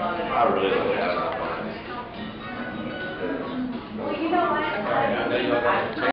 I really like having fun. Well, you know what? All right, I know you